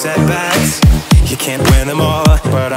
setbacks. You can't win them all, but